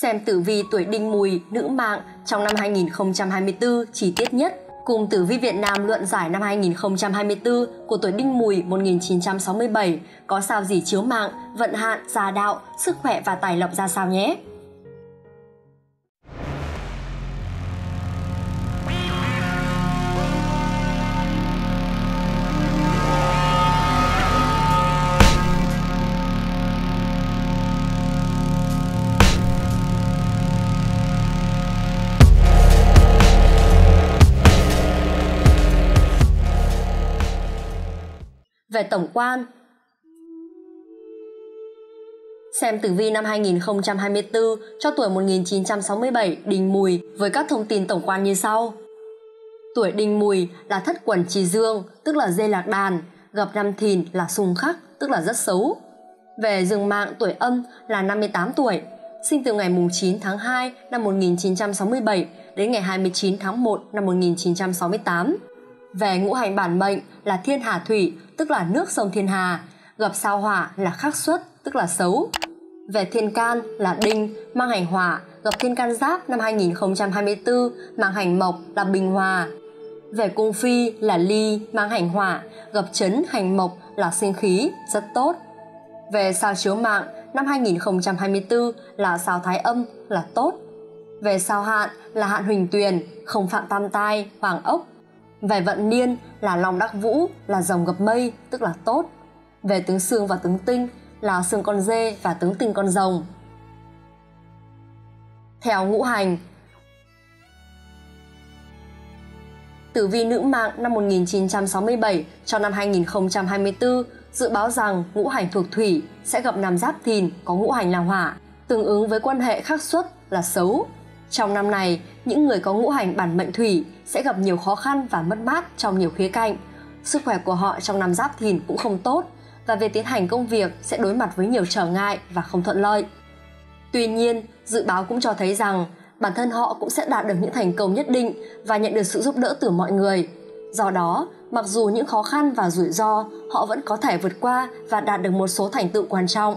Xem tử vi tuổi đinh mùi, nữ mạng trong năm 2024 chi tiết nhất cùng tử vi Việt Nam luận giải năm 2024 của tuổi Đinh Mùi 1967 có sao gì chiếu mạng, vận hạn, gia đạo, sức khỏe và tài lộc ra sao nhé. Về tổng quan. Xem tử vi năm 2024 cho tuổi 1967 Đinh Mùi với các thông tin tổng quan như sau. Tuổi Đinh Mùi là thất quần trì dương, tức là dê lạc đàn, gặp năm thìn là xung khắc, tức là rất xấu. Về dương mạng tuổi âm là 58 tuổi, sinh từ ngày 9 tháng 2 năm 1967 đến ngày 29 tháng 1 năm 1968 về ngũ hành bản mệnh là thiên hà thủy, tức là nước sông thiên hà, gặp sao hỏa là khắc xuất, tức là xấu. Về thiên can là đinh, mang hành hỏa, gặp thiên can giáp năm 2024, mang hành mộc là bình hòa. Về cung phi là ly, mang hành hỏa, gặp chấn hành mộc là sinh khí, rất tốt. Về sao chiếu mạng năm 2024 là sao thái âm là tốt. Về sao hạn là hạn huỳnh tuyền, không phạm tam tai, hoàng ốc về vận niên là lòng đắc vũ là dòng gập mây tức là tốt. Về tướng xương và tướng tinh là xương con dê và tướng tinh con rồng. Theo ngũ hành Tử vi nữ mạng năm 1967 cho năm 2024 dự báo rằng ngũ hành thuộc thủy sẽ gặp nam giáp thìn có ngũ hành là hỏa, tương ứng với quan hệ khắc xuất là xấu. Trong năm này, những người có ngũ hành bản mệnh thủy sẽ gặp nhiều khó khăn và mất mát trong nhiều khía cạnh. Sức khỏe của họ trong năm giáp thìn cũng không tốt và về tiến hành công việc sẽ đối mặt với nhiều trở ngại và không thuận lợi. Tuy nhiên, dự báo cũng cho thấy rằng bản thân họ cũng sẽ đạt được những thành công nhất định và nhận được sự giúp đỡ từ mọi người. Do đó, mặc dù những khó khăn và rủi ro, họ vẫn có thể vượt qua và đạt được một số thành tựu quan trọng.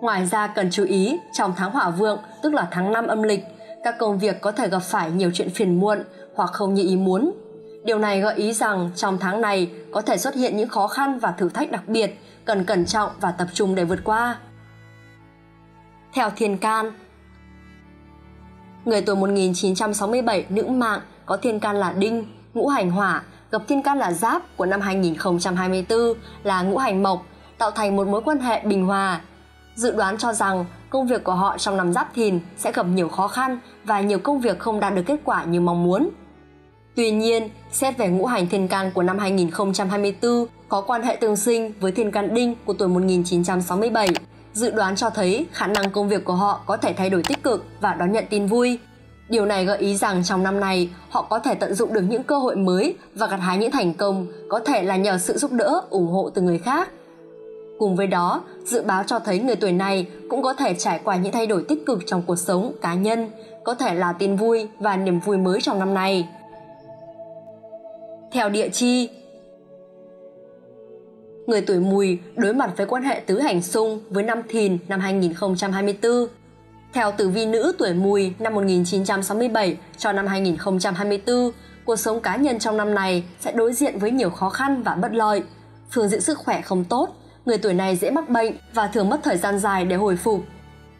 Ngoài ra cần chú ý trong tháng hỏa vượng, tức là tháng 5 âm lịch, các công việc có thể gặp phải nhiều chuyện phiền muộn hoặc không như ý muốn. Điều này gợi ý rằng trong tháng này có thể xuất hiện những khó khăn và thử thách đặc biệt, cần cẩn trọng và tập trung để vượt qua. Theo Thiên Can Người tuổi 1967 nữ mạng có thiên can là đinh, ngũ hành hỏa, gặp thiên can là giáp của năm 2024 là ngũ hành mộc, tạo thành một mối quan hệ bình hòa. Dự đoán cho rằng công việc của họ trong năm giáp thìn sẽ gặp nhiều khó khăn và nhiều công việc không đạt được kết quả như mong muốn. Tuy nhiên, xét về ngũ hành thiên can của năm 2024 có quan hệ tương sinh với thiên can đinh của tuổi 1967, dự đoán cho thấy khả năng công việc của họ có thể thay đổi tích cực và đón nhận tin vui. Điều này gợi ý rằng trong năm này, họ có thể tận dụng được những cơ hội mới và gặt hái những thành công, có thể là nhờ sự giúp đỡ, ủng hộ từ người khác. Cùng với đó, dự báo cho thấy người tuổi này cũng có thể trải qua những thay đổi tích cực trong cuộc sống cá nhân, có thể là tin vui và niềm vui mới trong năm này. Theo địa chi, người tuổi mùi đối mặt với quan hệ tứ hành xung với năm thìn năm 2024. Theo tử vi nữ tuổi mùi năm 1967 cho năm 2024, cuộc sống cá nhân trong năm này sẽ đối diện với nhiều khó khăn và bất lợi. Phương diện sức khỏe không tốt, người tuổi này dễ mắc bệnh và thường mất thời gian dài để hồi phục.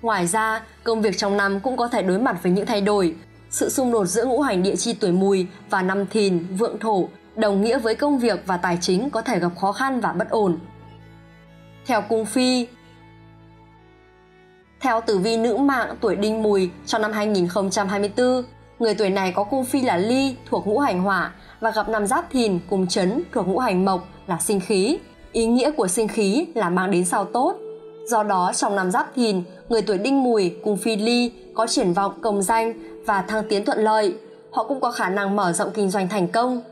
Ngoài ra, công việc trong năm cũng có thể đối mặt với những thay đổi. Sự xung đột giữa ngũ hành địa chi tuổi mùi và năm thìn, vượng thổ đồng nghĩa với công việc và tài chính có thể gặp khó khăn và bất ổn. Theo cung phi, theo tử vi nữ mạng tuổi đinh mùi cho năm 2024, người tuổi này có cung phi là ly thuộc ngũ hành hỏa và gặp năm giáp thìn cùng chấn thuộc ngũ hành mộc là sinh khí. Ý nghĩa của sinh khí là mang đến sao tốt. Do đó trong năm giáp thìn, người tuổi đinh mùi cùng phi ly có triển vọng công danh và thăng tiến thuận lợi. Họ cũng có khả năng mở rộng kinh doanh thành công.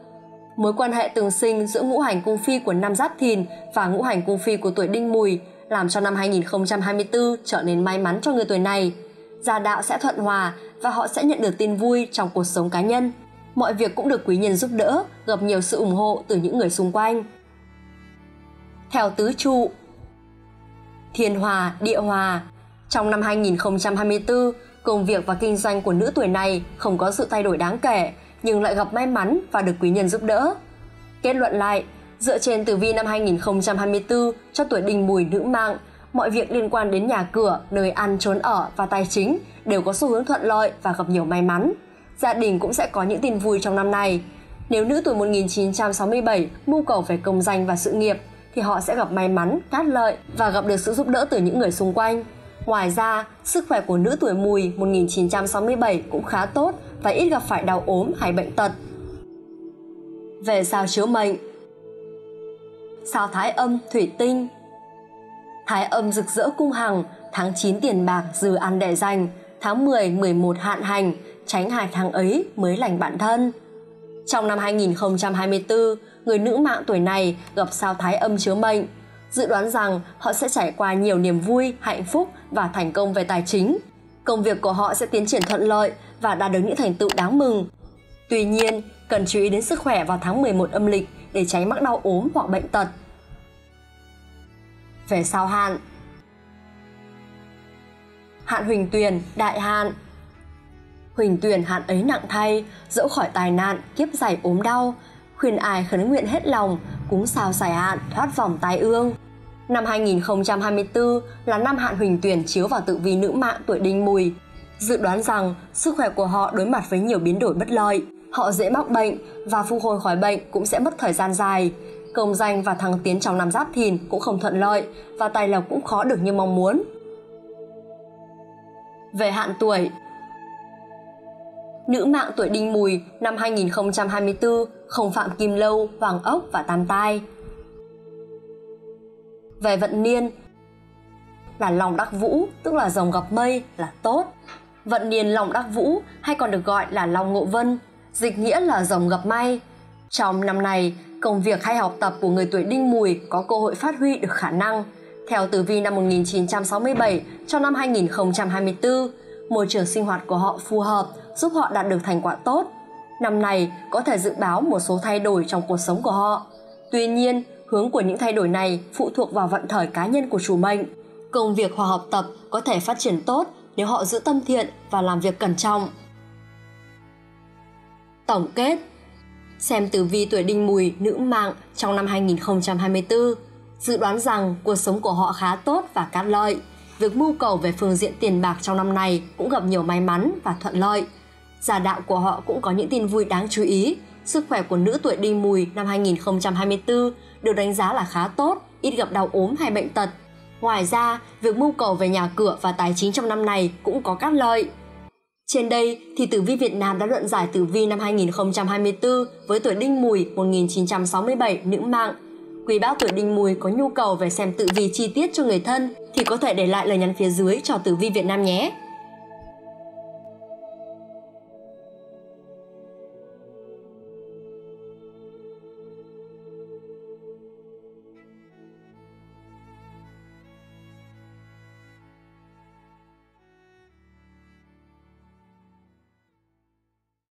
Mối quan hệ tương sinh giữa ngũ hành cung phi của năm giáp thìn và ngũ hành cung phi của tuổi đinh mùi làm cho năm 2024 trở nên may mắn cho người tuổi này. Gia đạo sẽ thuận hòa và họ sẽ nhận được tin vui trong cuộc sống cá nhân. Mọi việc cũng được quý nhân giúp đỡ, gặp nhiều sự ủng hộ từ những người xung quanh theo tứ trụ. Thiên hòa, địa hòa. Trong năm 2024, Công việc và kinh doanh của nữ tuổi này không có sự thay đổi đáng kể, nhưng lại gặp may mắn và được quý nhân giúp đỡ. Kết luận lại, dựa trên tử vi năm 2024 cho tuổi đinh mùi nữ mạng, mọi việc liên quan đến nhà cửa, nơi ăn trốn ở và tài chính đều có xu hướng thuận lợi và gặp nhiều may mắn. Gia đình cũng sẽ có những tin vui trong năm này. Nếu nữ tuổi 1967 mưu cầu về công danh và sự nghiệp thì họ sẽ gặp may mắn, cát lợi và gặp được sự giúp đỡ từ những người xung quanh. Ngoài ra, sức khỏe của nữ tuổi mùi 1967 cũng khá tốt và ít gặp phải đau ốm hay bệnh tật. Về sao chiếu mệnh Sao thái âm thủy tinh Thái âm rực rỡ cung hằng, tháng 9 tiền bạc dư ăn để dành, tháng 10, 11 hạn hành, tránh hai tháng ấy mới lành bản thân. Trong năm 2024, người nữ mạng tuổi này gặp sao thái âm chứa mệnh. Dự đoán rằng họ sẽ trải qua nhiều niềm vui, hạnh phúc và thành công về tài chính. Công việc của họ sẽ tiến triển thuận lợi và đạt được những thành tựu đáng mừng. Tuy nhiên, cần chú ý đến sức khỏe vào tháng 11 âm lịch để tránh mắc đau ốm hoặc bệnh tật. Về sao hạn Hạn Huỳnh Tuyền, Đại Hạn Huỳnh Tuyền hạn ấy nặng thay, dẫu khỏi tài nạn, kiếp giải ốm đau, khuyên ai khấn nguyện hết lòng, cúng sao giải hạn, thoát vòng tai ương. Năm 2024 là năm hạn Huỳnh Tuyền chiếu vào tự vi nữ mạng tuổi đinh mùi. Dự đoán rằng sức khỏe của họ đối mặt với nhiều biến đổi bất lợi, họ dễ mắc bệnh và phục hồi khỏi bệnh cũng sẽ mất thời gian dài. Công danh và thăng tiến trong năm giáp thìn cũng không thuận lợi và tài lộc cũng khó được như mong muốn. Về hạn tuổi, Nữ mạng tuổi đinh mùi năm 2024 không phạm kim lâu, vàng ốc và tam tai. Về vận niên là lòng đắc vũ, tức là rồng gặp mây là tốt. Vận niên lòng đắc vũ hay còn được gọi là lòng ngộ vân, dịch nghĩa là rồng gặp may. Trong năm này, công việc hay học tập của người tuổi đinh mùi có cơ hội phát huy được khả năng. Theo tử vi năm 1967 cho năm 2024, môi trường sinh hoạt của họ phù hợp giúp họ đạt được thành quả tốt. Năm này có thể dự báo một số thay đổi trong cuộc sống của họ. Tuy nhiên, hướng của những thay đổi này phụ thuộc vào vận thời cá nhân của chủ mệnh. Công việc hoặc học tập có thể phát triển tốt nếu họ giữ tâm thiện và làm việc cẩn trọng. Tổng kết, Xem tử vi tuổi đinh mùi, nữ mạng trong năm 2024 dự đoán rằng cuộc sống của họ khá tốt và cát lợi. Việc mưu cầu về phương diện tiền bạc trong năm này cũng gặp nhiều may mắn và thuận lợi giả đạo của họ cũng có những tin vui đáng chú ý. Sức khỏe của nữ tuổi đinh mùi năm 2024 được đánh giá là khá tốt, ít gặp đau ốm hay bệnh tật. Ngoài ra, việc mưu cầu về nhà cửa và tài chính trong năm này cũng có các lợi. Trên đây thì Tử vi Việt Nam đã luận giải Tử vi năm 2024 với tuổi Đinh Mùi 1967 nữ mạng. Quý bác tuổi Đinh Mùi có nhu cầu về xem tử vi chi tiết cho người thân thì có thể để lại lời nhắn phía dưới cho Tử vi Việt Nam nhé.